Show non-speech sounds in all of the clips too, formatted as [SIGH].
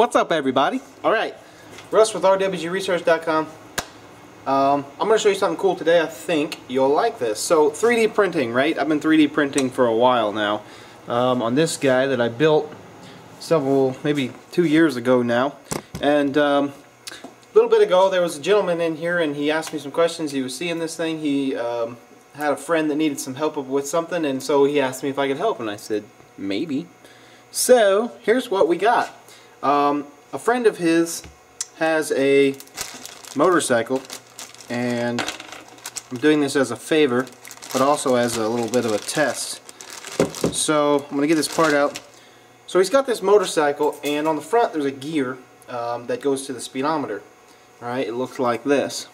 What's up everybody? Alright, Russ with RWGResearch.com um, I'm going to show you something cool today. I think you'll like this. So 3D printing, right? I've been 3D printing for a while now. Um, on this guy that I built several, maybe two years ago now. And um, a little bit ago there was a gentleman in here and he asked me some questions. He was seeing this thing. He um, had a friend that needed some help with something and so he asked me if I could help and I said maybe. So here's what we got. Um, a friend of his has a motorcycle and I'm doing this as a favor but also as a little bit of a test. So I'm gonna get this part out. So he's got this motorcycle and on the front there's a gear um, that goes to the speedometer alright it looks like this.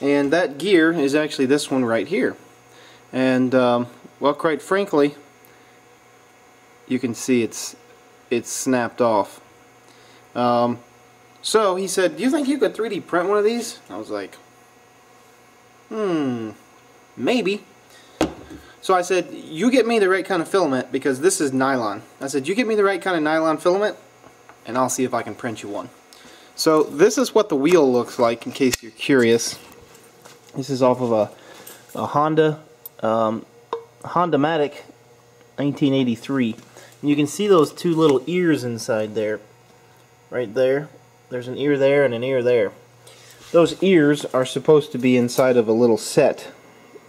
And that gear is actually this one right here. And um, well quite frankly you can see it's it's snapped off. Um, so he said, do you think you could 3D print one of these? I was like, hmm, maybe. So I said, you get me the right kind of filament because this is nylon. I said, you get me the right kind of nylon filament and I'll see if I can print you one. So this is what the wheel looks like in case you're curious. This is off of a, a Honda um, Hondamatic 1983 and you can see those two little ears inside there. Right there. There's an ear there and an ear there. Those ears are supposed to be inside of a little set.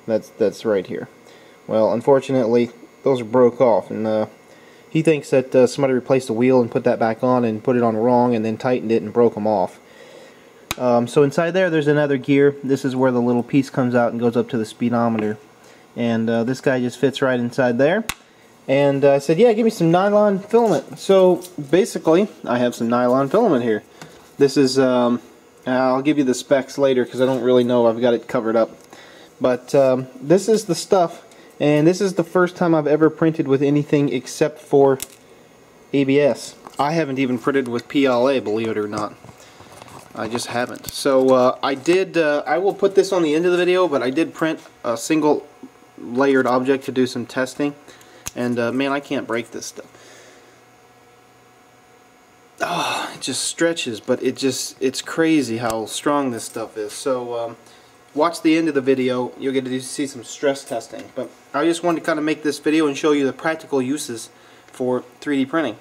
That's that's right here. Well, unfortunately, those are broke off, and uh, he thinks that uh, somebody replaced the wheel and put that back on and put it on wrong, and then tightened it and broke them off. Um, so inside there, there's another gear. This is where the little piece comes out and goes up to the speedometer, and uh, this guy just fits right inside there. And I said, yeah, give me some nylon filament. So basically, I have some nylon filament here. This is, um, I'll give you the specs later because I don't really know. I've got it covered up. But um, this is the stuff. And this is the first time I've ever printed with anything except for ABS. I haven't even printed with PLA, believe it or not. I just haven't. So uh, I did, uh, I will put this on the end of the video, but I did print a single layered object to do some testing. And uh, man, I can't break this stuff. Oh, it just stretches, but it just, it's crazy how strong this stuff is. So, um, watch the end of the video. You'll get to see some stress testing. But I just wanted to kind of make this video and show you the practical uses for 3D printing.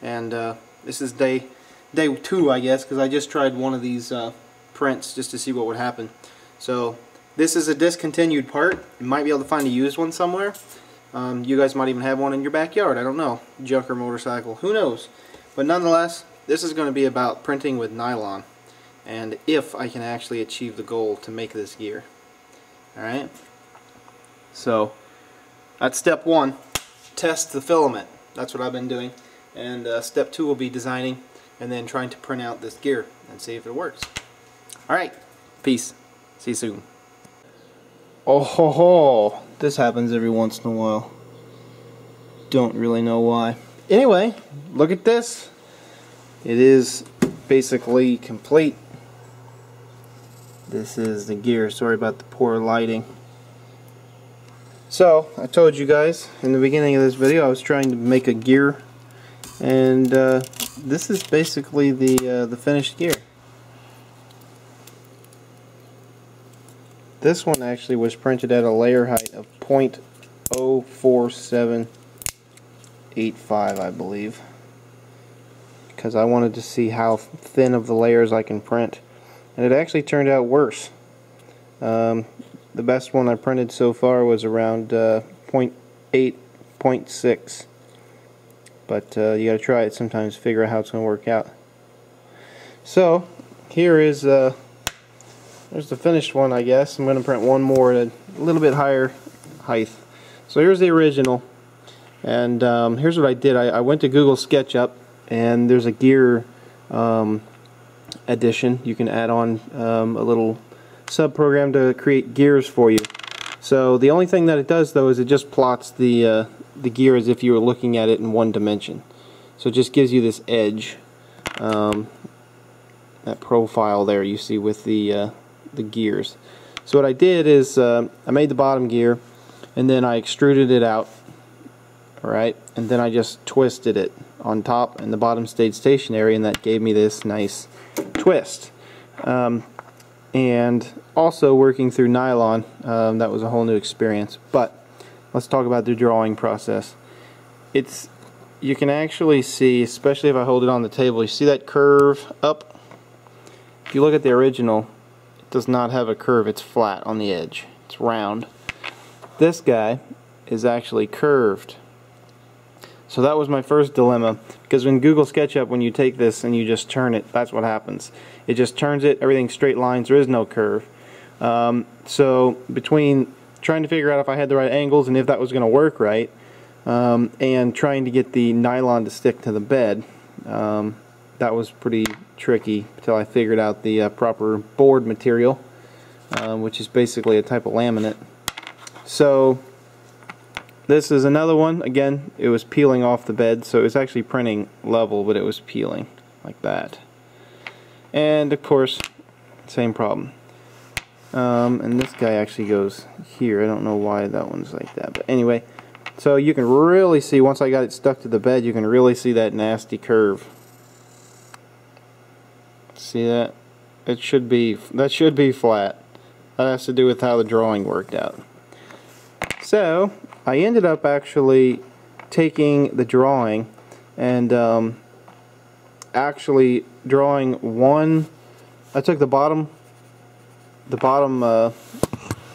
And uh, this is day day two, I guess, because I just tried one of these uh, prints just to see what would happen. So, this is a discontinued part. You might be able to find a used one somewhere. Um, you guys might even have one in your backyard. I don't know. Junker motorcycle. Who knows? But nonetheless, this is going to be about printing with nylon. And if I can actually achieve the goal to make this gear. Alright? So, that's step one. Test the filament. That's what I've been doing. And uh, step two will be designing and then trying to print out this gear and see if it works. Alright. Peace. See you soon. Oh ho ho! This happens every once in a while. Don't really know why. Anyway, look at this. It is basically complete. This is the gear. Sorry about the poor lighting. So, I told you guys in the beginning of this video I was trying to make a gear and uh, this is basically the, uh, the finished gear. This one actually was printed at a layer height of 0.04785 I believe because I wanted to see how thin of the layers I can print and it actually turned out worse. Um, the best one I printed so far was around uh, 0.8, 0.6 but uh, you gotta try it sometimes figure out how it's gonna work out. So here is uh, there's the finished one, I guess. I'm going to print one more at a little bit higher height. So here's the original. And um, here's what I did. I, I, went to Google SketchUp, and there's a gear um, edition. You can add on um, a little sub-program to create gears for you. So the only thing that it does, though, is it just plots the, uh, the gear as if you were looking at it in one dimension. So it just gives you this edge. Um, that profile there you see with the uh, the gears. So what I did is uh, I made the bottom gear and then I extruded it out alright and then I just twisted it on top and the bottom stayed stationary and that gave me this nice twist. Um, and also working through nylon, um, that was a whole new experience. But let's talk about the drawing process. It's you can actually see, especially if I hold it on the table, you see that curve up? If you look at the original, does not have a curve, it's flat on the edge. It's round. This guy is actually curved. So that was my first dilemma because in Google SketchUp when you take this and you just turn it that's what happens. It just turns it, everything straight lines, there is no curve. Um, so between trying to figure out if I had the right angles and if that was going to work right um, and trying to get the nylon to stick to the bed um, that was pretty tricky until I figured out the uh, proper board material uh, which is basically a type of laminate. So this is another one. Again, it was peeling off the bed, so it was actually printing level, but it was peeling like that. And of course, same problem. Um, and this guy actually goes here. I don't know why that one's like that. But anyway, so you can really see, once I got it stuck to the bed, you can really see that nasty curve. See that? It should be, that should be flat. That has to do with how the drawing worked out. So, I ended up actually taking the drawing and um, actually drawing one I took the bottom the bottom uh,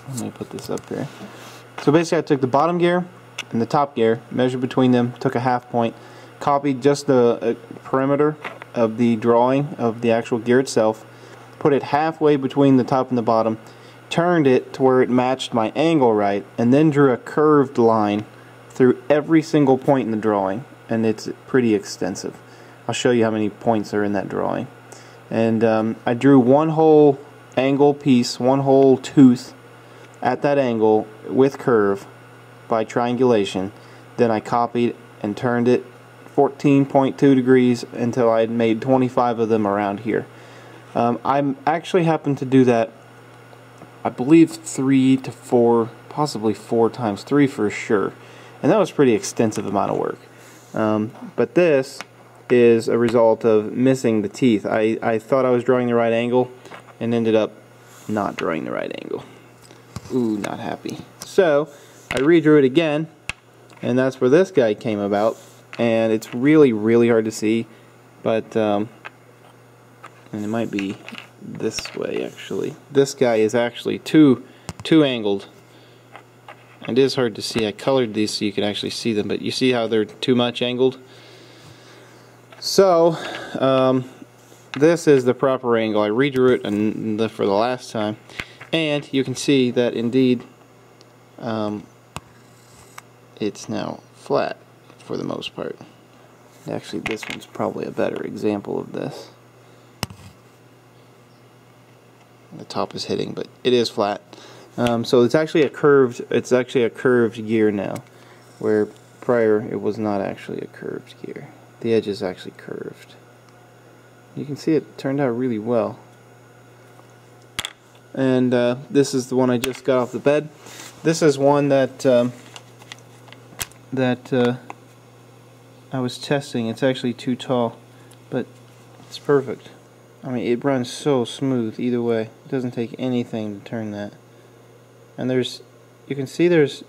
let me put this up here so basically I took the bottom gear and the top gear measured between them took a half point copied just the uh, perimeter of the drawing of the actual gear itself put it halfway between the top and the bottom turned it to where it matched my angle right, and then drew a curved line through every single point in the drawing, and it's pretty extensive. I'll show you how many points are in that drawing. And um, I drew one whole angle piece, one whole tooth at that angle with curve by triangulation. Then I copied and turned it 14.2 degrees until I had made 25 of them around here. Um, I actually happened to do that I believe three to four, possibly four times three for sure. And that was pretty extensive amount of work. Um, but this is a result of missing the teeth. I, I thought I was drawing the right angle and ended up not drawing the right angle. Ooh, not happy. So, I redrew it again, and that's where this guy came about. And it's really, really hard to see, but, um, and it might be this way actually. This guy is actually too too angled. It is hard to see. I colored these so you can actually see them, but you see how they're too much angled? So, um, this is the proper angle. I redrew it for the last time, and you can see that indeed um, it's now flat for the most part. Actually, this one's probably a better example of this. the top is hitting, but it is flat. Um, so it's actually a curved, it's actually a curved gear now, where prior it was not actually a curved gear. The edge is actually curved. You can see it turned out really well. And uh, this is the one I just got off the bed. This is one that um, that uh, I was testing. It's actually too tall, but it's perfect. I mean, it runs so smooth either way. It doesn't take anything to turn that. And there's, you can see there's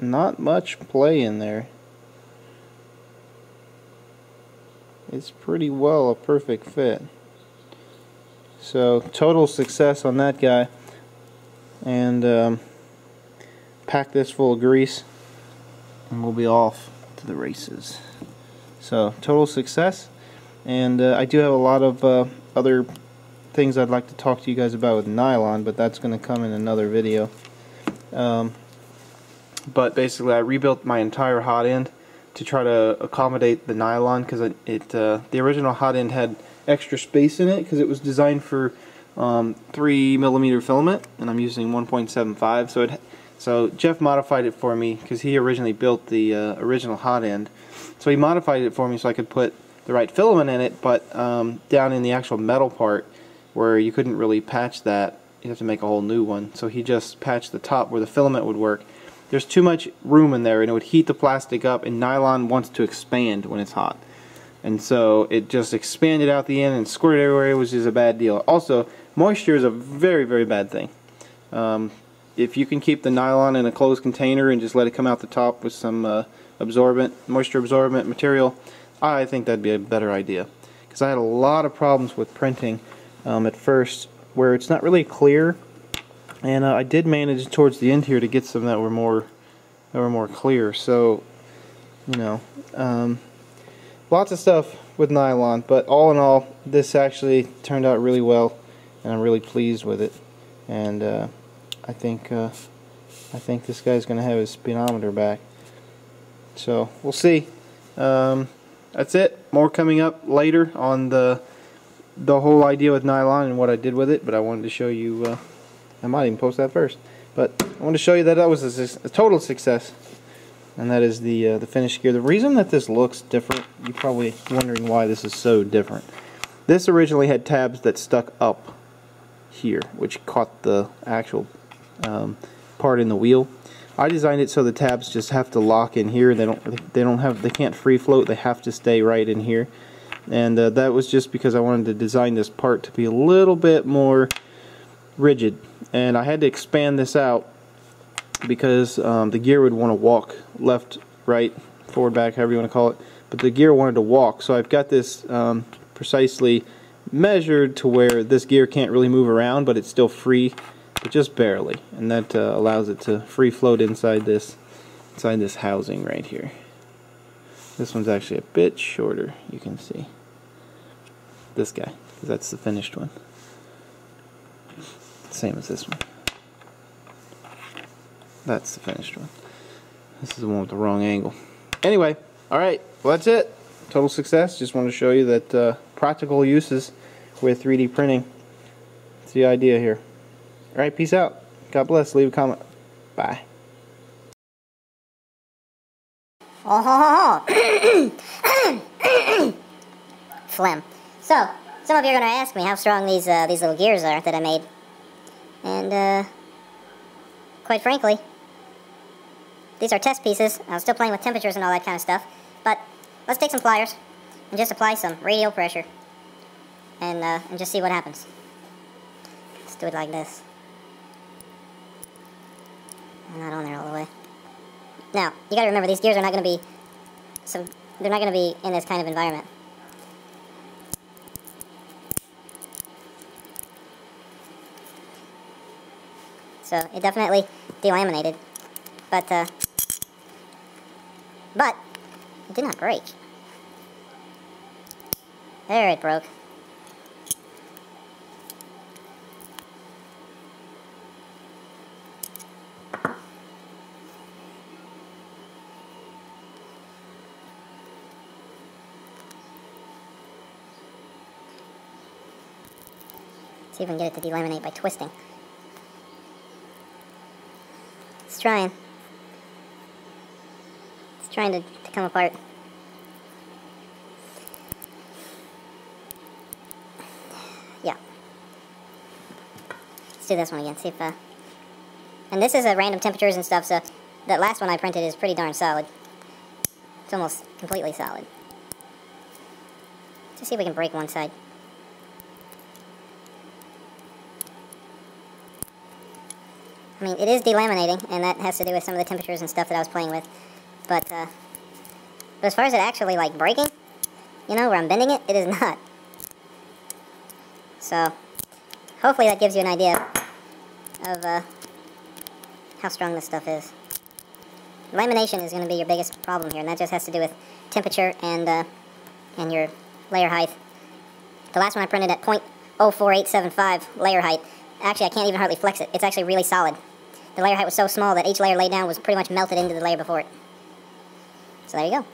not much play in there. It's pretty well a perfect fit. So, total success on that guy. And um, pack this full of grease and we'll be off to the races. So, total success. And uh, I do have a lot of uh, other things I'd like to talk to you guys about with nylon, but that's going to come in another video. Um, but basically, I rebuilt my entire hot end to try to accommodate the nylon because it, it uh, the original hot end had extra space in it because it was designed for um, 3 millimeter filament, and I'm using 1.75. So it so Jeff modified it for me because he originally built the uh, original hot end. So he modified it for me so I could put the right filament in it, but um, down in the actual metal part where you couldn't really patch that, you have to make a whole new one. So he just patched the top where the filament would work. There's too much room in there and it would heat the plastic up and nylon wants to expand when it's hot. and so it just expanded out the end and squirted everywhere, which is a bad deal. Also, moisture is a very, very bad thing. Um, if you can keep the nylon in a closed container and just let it come out the top with some uh, absorbent, moisture absorbent material, I think that'd be a better idea. Because I had a lot of problems with printing um, at first where it's not really clear and uh, I did manage towards the end here to get some that were more that were more clear so you know um, lots of stuff with nylon but all in all this actually turned out really well and I'm really pleased with it and uh, I think uh, I think this guy's gonna have his speedometer back. So we'll see. Um, that's it. More coming up later on the the whole idea with nylon and what I did with it, but I wanted to show you, uh, I might even post that first, but I wanted to show you that that was a, a total success, and that is the, uh, the finished gear. The reason that this looks different, you're probably wondering why this is so different. This originally had tabs that stuck up here, which caught the actual um, part in the wheel. I designed it so the tabs just have to lock in here. They don't. They don't have. They can't free float. They have to stay right in here and uh, that was just because I wanted to design this part to be a little bit more rigid and I had to expand this out because um, the gear would want to walk left, right, forward, back, however you want to call it but the gear wanted to walk so I've got this um, precisely measured to where this gear can't really move around but it's still free but just barely and that uh, allows it to free float inside this inside this housing right here this one's actually a bit shorter, you can see. This guy, because that's the finished one. Same as this one. That's the finished one. This is the one with the wrong angle. Anyway, alright, well that's it. Total success. Just want to show you that uh, practical uses with 3D printing. it's the idea here. Alright, peace out. God bless. Leave a comment. Bye. Oh, [COUGHS] Phlegm. So, some of you are going to ask me how strong these uh, these little gears are that I made. And, uh, quite frankly, these are test pieces. I was still playing with temperatures and all that kind of stuff. But let's take some pliers and just apply some radial pressure. And, uh, and just see what happens. Let's do it like this. Not on there all the way. Now, you gotta remember, these gears are not gonna be, some, they're not gonna be in this kind of environment. So, it definitely delaminated, but, uh, but, it did not break. There it broke. See if we can get it to delaminate by twisting. It's trying. It's trying to, to come apart. Yeah. Let's do this one again, see if, uh... And this is at random temperatures and stuff, so that last one I printed is pretty darn solid. It's almost completely solid. Let's see if we can break one side. I mean, it is delaminating, and that has to do with some of the temperatures and stuff that I was playing with. But, uh, but as far as it actually, like, breaking, you know, where I'm bending it, it is [LAUGHS] not. So, hopefully that gives you an idea of uh, how strong this stuff is. Lamination is going to be your biggest problem here, and that just has to do with temperature and, uh, and your layer height. The last one I printed at 0.04875 layer height. Actually, I can't even hardly flex it. It's actually really solid the layer height was so small that each layer laid down was pretty much melted into the layer before it. So there you go.